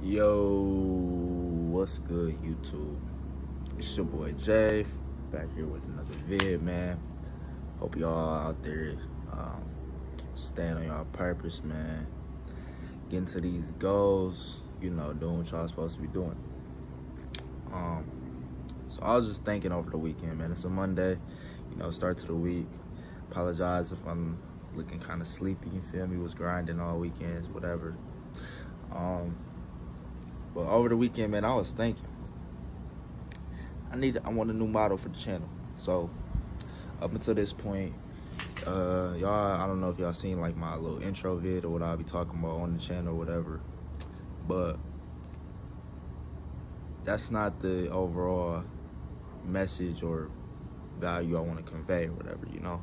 Yo, what's good, YouTube? It's your boy Jay, back here with another vid, man. Hope y'all out there um, staying on y'all purpose, man. Getting to these goals, you know, doing what y'all supposed to be doing. Um, so I was just thinking over the weekend, man. It's a Monday, you know, start to the week. Apologize if I'm looking kind of sleepy, you feel me? Was grinding all weekends, whatever. Um, but over the weekend, man, I was thinking, I need, I want a new model for the channel. So up until this point, uh, y'all, I don't know if y'all seen like my little intro vid or what I'll be talking about on the channel or whatever, but that's not the overall message or value I want to convey or whatever, you know.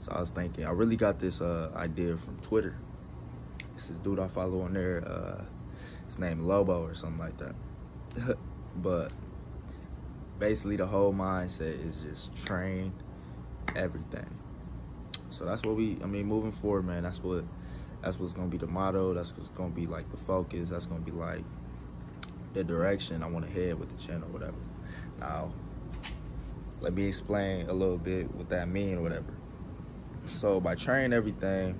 So I was thinking, I really got this uh, idea from Twitter. This is dude I follow on there. Uh, his name Lobo or something like that. but basically the whole mindset is just train everything. So that's what we I mean moving forward, man, that's what that's what's gonna be the motto, that's what's gonna be like the focus, that's gonna be like the direction I wanna head with the channel, whatever. Now let me explain a little bit what that mean whatever. So by train everything,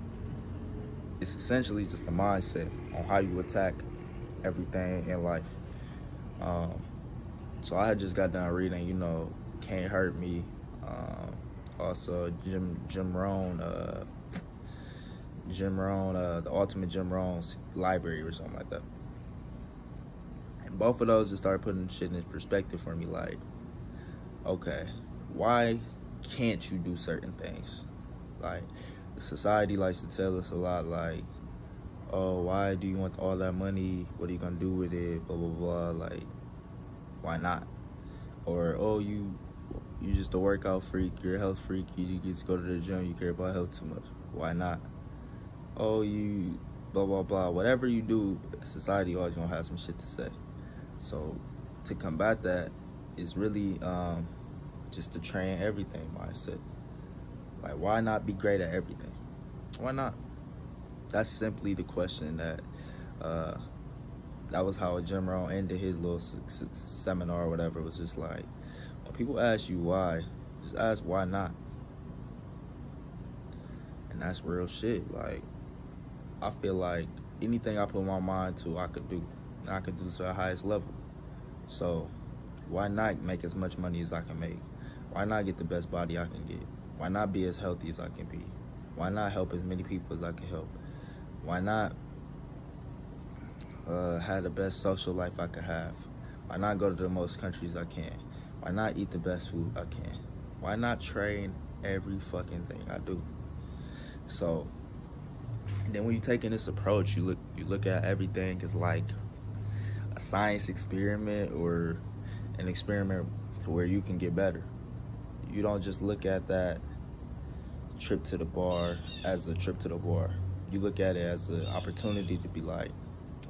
it's essentially just a mindset on how you attack everything in life. Um, so I had just got done reading, you know, Can't Hurt Me. Um, also Jim Jim Rohn, uh, Jim Rohn, uh, the Ultimate Jim Rohn's library or something like that. And both of those just started putting shit in perspective for me. Like, okay, why can't you do certain things? Like, society likes to tell us a lot, like, oh, why do you want all that money? What are you gonna do with it? Blah blah blah. Like, why not? Or oh, you you just a workout freak. You're a health freak. You just go to the gym. You care about health too much. Why not? Oh, you blah blah blah. Whatever you do, society always gonna have some shit to say. So to combat that is really um, just to train everything mindset. Like, why not be great at everything? Why not? That's simply the question that uh, that was how Jim Rohn ended his little seminar or whatever. It was just like when people ask you why, just ask why not, and that's real shit. Like I feel like anything I put my mind to, I could do. I could do to the highest level. So why not make as much money as I can make? Why not get the best body I can get? Why not be as healthy as I can be? Why not help as many people as I can help? Why not uh, have the best social life I could have? Why not go to the most countries I can? Why not eat the best food I can? Why not train every fucking thing I do? So then when you take in this approach, you look you look at everything as like a science experiment or an experiment to where you can get better. You don't just look at that trip to the bar as a trip to the bar you look at it as an opportunity to be like,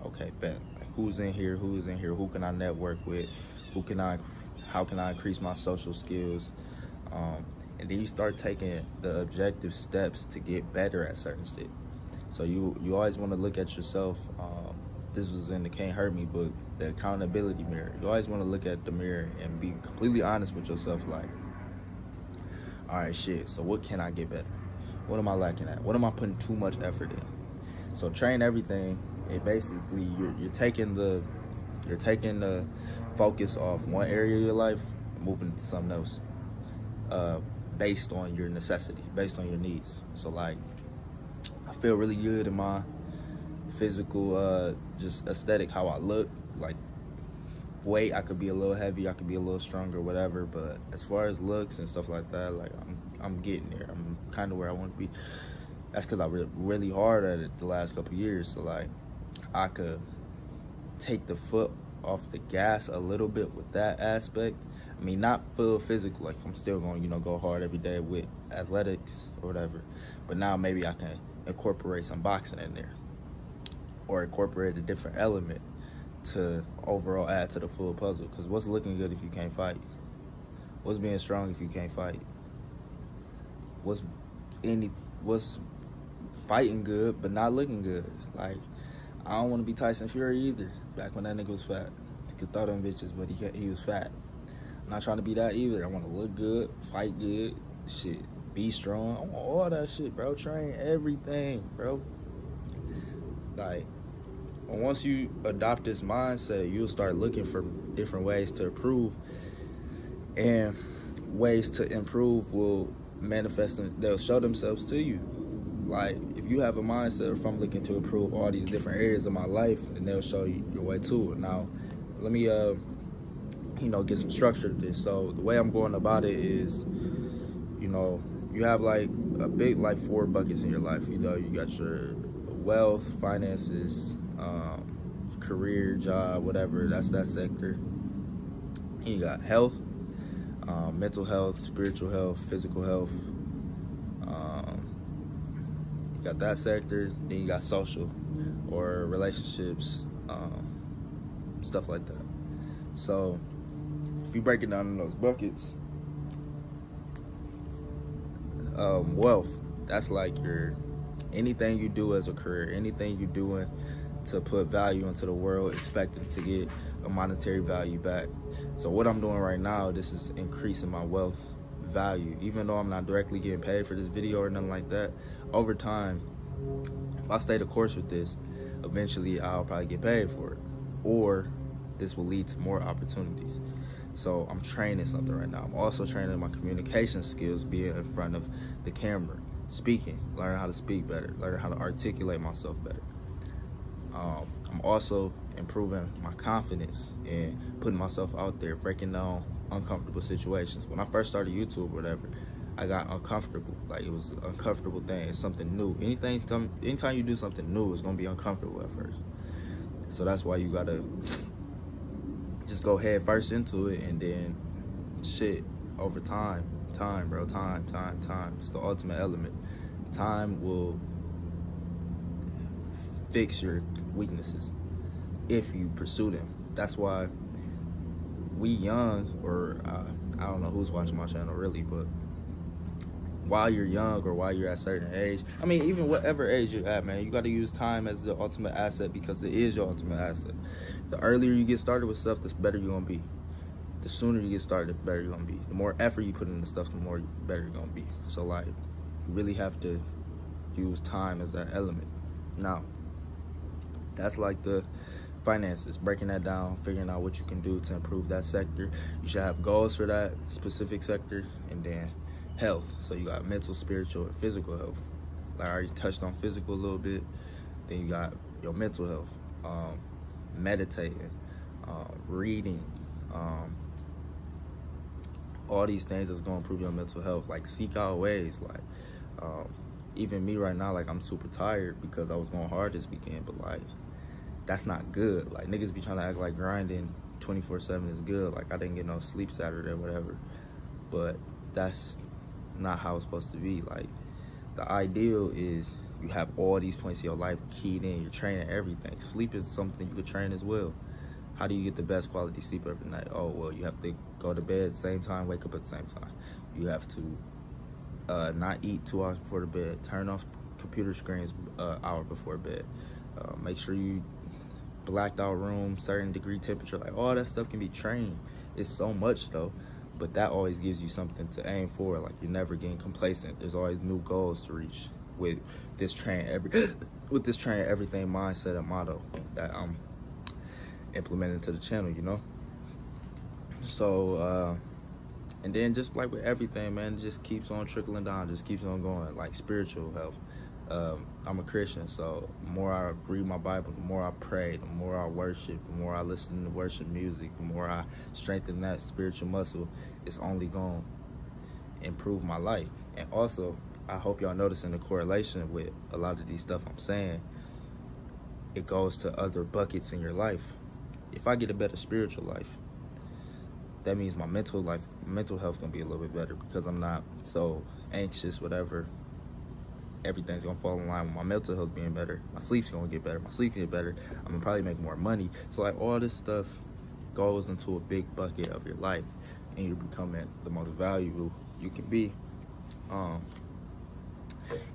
okay, bet who's in here, who's in here, who can I network with, who can I, how can I increase my social skills, um, and then you start taking the objective steps to get better at certain shit. So you you always want to look at yourself. Um, this was in the Can't Hurt Me book, the accountability mirror. You always want to look at the mirror and be completely honest with yourself. Like, all right, shit. So what can I get better? What am I lacking at? What am I putting too much effort in? So train everything. It basically you're you're taking the you're taking the focus off one area of your life, moving to something else. Uh, based on your necessity, based on your needs. So like, I feel really good in my physical, uh, just aesthetic, how I look. Like weight, I could be a little heavy, I could be a little stronger, whatever. But as far as looks and stuff like that, like I'm, I'm getting there. I'm kind of where I want to be. That's because I worked really hard at it the last couple years. So like, I could take the foot off the gas a little bit with that aspect. I mean, not full physical. Like I'm still going, you know, go hard every day with athletics or whatever. But now maybe I can incorporate some boxing in there, or incorporate a different element to overall add to the full puzzle. Because what's looking good if you can't fight? What's being strong if you can't fight? What's any what's fighting good but not looking good? Like I don't want to be Tyson Fury either. Back when that nigga was fat, he could throw them bitches, but he he was fat. I'm not trying to be that either. I want to look good, fight good, shit, be strong. I want all that shit, bro. Train everything, bro. Like, once you adopt this mindset, you'll start looking for different ways to improve, and ways to improve will manifest and they'll show themselves to you. Like, if you have a mindset of I'm looking to improve all these different areas of my life, then they'll show you your way to it. Now, let me, uh, you know, get some structure to this. So the way I'm going about it is, you know, you have like a big, like four buckets in your life. You know, you got your wealth, finances, um, career, job, whatever. That's that sector. You got health, um, mental health, spiritual health, physical health. Um, you got that sector. Then you got social or relationships, um, stuff like that. So if you break it down in those buckets, um, wealth, that's like your anything you do as a career, anything you're doing to put value into the world, expecting to get a monetary value back. So what I'm doing right now, this is increasing my wealth value. Even though I'm not directly getting paid for this video or nothing like that, over time, if I stay the course with this, eventually I'll probably get paid for it. Or this will lead to more opportunities. So I'm training something right now. I'm also training my communication skills, being in front of the camera, speaking, learning how to speak better, learning how to articulate myself better. Um, I'm also improving my confidence and putting myself out there, breaking down uncomfortable situations. When I first started YouTube or whatever, I got uncomfortable. Like it was an uncomfortable thing. It's something new. Anything come anytime you do something new, it's gonna be uncomfortable at first. So that's why you gotta just go head first into it and then shit over time. Time, bro. Time, time, time. It's the ultimate element. Time will fix your weaknesses if you pursue them. That's why we young, or uh, I don't know who's watching my channel really, but while you're young or while you're at a certain age, I mean, even whatever age you're at, man, you got to use time as the ultimate asset because it is your ultimate asset. The earlier you get started with stuff, the better you're gonna be. The sooner you get started, the better you're gonna be. The more effort you put into stuff, the more better you're gonna be. So like, you really have to use time as that element. Now, that's like the finances, breaking that down, figuring out what you can do to improve that sector. You should have goals for that specific sector, and then health. So you got mental, spiritual, and physical health. Like I already touched on physical a little bit. Then you got your mental health, um, meditating, um, reading, um, all these things that's gonna improve your mental health. Like seek out ways. Like um, even me right now, like I'm super tired because I was going hard this weekend, but like that's not good. Like niggas be trying to act like grinding 24/7 is good. Like I didn't get no sleep Saturday or whatever, but that's not how it's supposed to be. Like the ideal is you have all these points of your life keyed in. You're training everything. Sleep is something you could train as well. How do you get the best quality sleep every night? Oh well, you have to go to bed same time, wake up at the same time. You have to uh, not eat two hours before the bed. Turn off computer screens uh, hour before bed. Uh, make sure you blacked out room, certain degree temperature, like all that stuff can be trained. It's so much though, but that always gives you something to aim for. Like you're never getting complacent. There's always new goals to reach with this train every with this train everything mindset and motto that I'm implementing to the channel, you know. So uh and then just like with everything, man, just keeps on trickling down, just keeps on going, like spiritual health um, I'm a Christian, so the more I read my Bible, the more I pray, the more I worship, the more I listen to worship music, the more I strengthen that spiritual muscle, it's only going to improve my life. And also, I hope y'all noticing the correlation with a lot of these stuff I'm saying. It goes to other buckets in your life. If I get a better spiritual life, that means my mental life, mental health gonna be a little bit better because I'm not so anxious, whatever, everything's gonna fall in line with my mental health being better. My sleep's gonna get better. My sleep's get better. I'm gonna probably make more money. So like all this stuff goes into a big bucket of your life, and you're becoming the most valuable you can be. Um,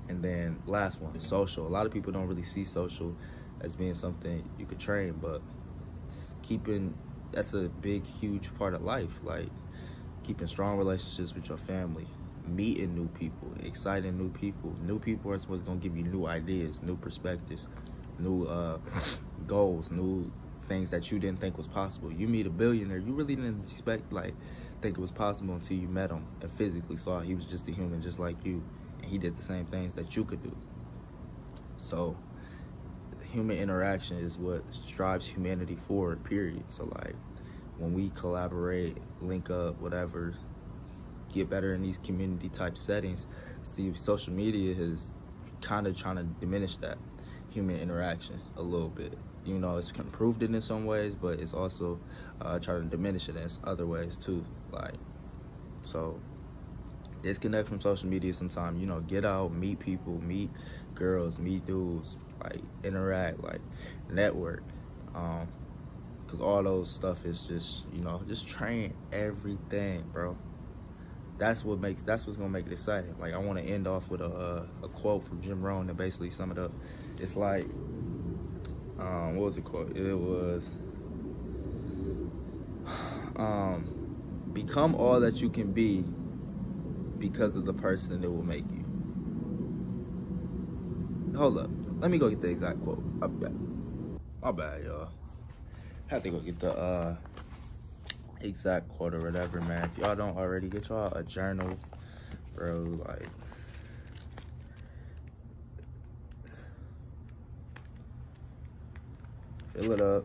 and then last one, social. A lot of people don't really see social as being something you could train, but keeping that's a big, huge part of life. Like keeping strong relationships with your family, meeting new people, exciting new people. New people are what's gonna give you new ideas, new perspectives, new uh, goals, new things that you didn't think was possible. You meet a billionaire, you really didn't expect like think it was possible until you met him and physically saw he was just a human just like you and he did the same things that you could do. So human interaction is what drives humanity forward, period. So like when we collaborate, link up, whatever, get better in these community type settings, see social media is kind of trying to diminish that human interaction a little bit. You know, it's improved it in some ways, but it's also uh, trying to diminish it in other ways too. Like, so disconnect from social media sometime. You know, get out, meet people, meet girls, meet dudes, like interact, like network. Um, cause all those stuff is just, you know, just train everything, bro. That's what makes, that's what's gonna make it exciting. Like I wanna end off with a, a quote from Jim Rohn that basically sum it up. It's like, um, what was it called? It was, um, become all that you can be because of the person that will make you. Hold up. Let me go get the exact quote. My bad. Y'all. Have to go get the uh, exact quote or whatever, man. If y'all don't already, get y'all a journal, bro. Like, fill it up.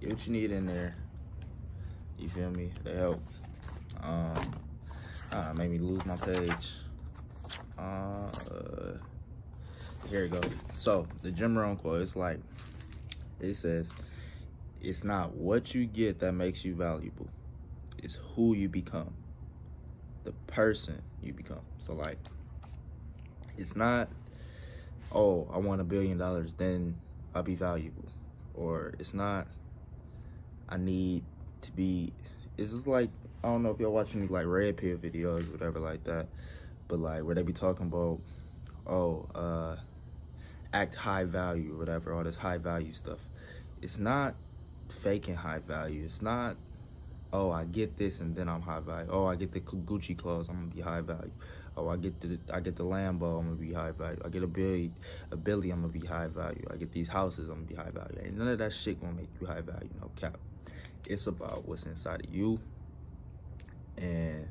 Get what you need in there. You feel me? They help. Um, uh, made me lose my page. Uh, here we go. So the Jim Rohn quote, it's like, it says, it's not what you get that makes you valuable. It's who you become. The person you become. So like, it's not, oh, I want a billion dollars, then I'll be valuable. Or it's not, I need to be, it's just like, I don't know if y'all watching me, like red pill videos, whatever like that. But like where they be talking about, oh, uh, act high value or whatever, all this high value stuff. It's not faking high value. It's not, oh, I get this and then I'm high value. Oh, I get the Gucci clothes, I'm gonna be high value. Oh, I get the I get the Lambo, I'm gonna be high value. I get a Billy, a Billy, I'm gonna be high value. I get these houses, I'm gonna be high value. Ain't none of that shit gonna make you high value, no cap. It's about what's inside of you and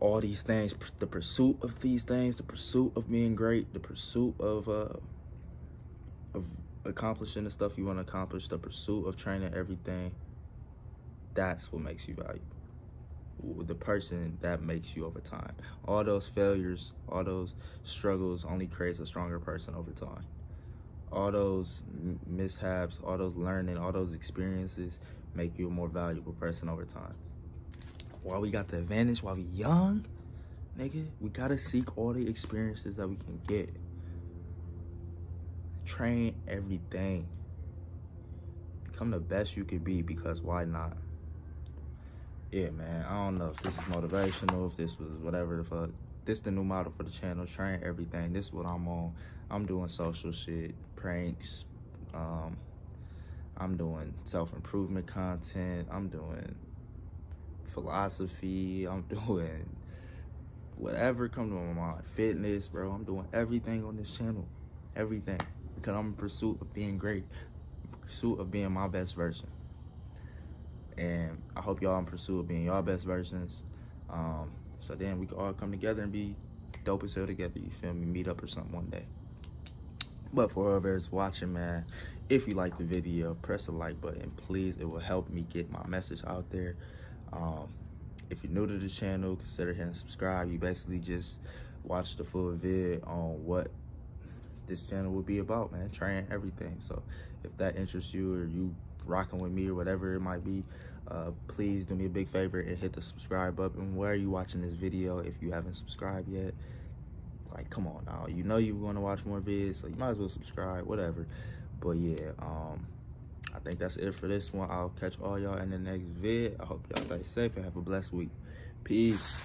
all these things, the pursuit of these things, the pursuit of being great, the pursuit of uh, of accomplishing the stuff you want to accomplish, the pursuit of training everything. That's what makes you valuable. The person that makes you over time. All those failures, all those struggles only creates a stronger person over time. All those mishaps, all those learning, all those experiences make you a more valuable person over time while we got the advantage, while we young, nigga, we gotta seek all the experiences that we can get. Train everything. Become the best you could be because why not? Yeah, man, I don't know if this is motivational, if this was whatever the fuck. This the new model for the channel, train everything. This is what I'm on. I'm doing social shit, pranks, um, I'm doing self-improvement content. I'm doing philosophy. I'm doing whatever come to my mind. Fitness, bro. I'm doing everything on this channel. Everything. Because I'm in pursuit of being great. pursuit of being my best version. And I hope y'all in pursuit of being y'all best versions. Um, so then we can all come together and be dope as hell together. You feel me? Meet up or something one day. But for whoever's watching, man, if you like the video, press the like button, please. It will help me get my message out there. Um, if you're new to the channel, consider hitting subscribe. You basically just watch the full vid on what this channel will be about, man. Trying everything. So if that interests you or you rocking with me or whatever it might be, uh, please do me a big favor and hit the subscribe button. Where are you watching this video if you haven't subscribed yet? Like, come on now. You know you're going to watch more vids, so you might as well subscribe, whatever. But yeah, um, I think that's it for this one. I'll catch all y'all in the next vid. I hope y'all stay safe and have a blessed week. Peace.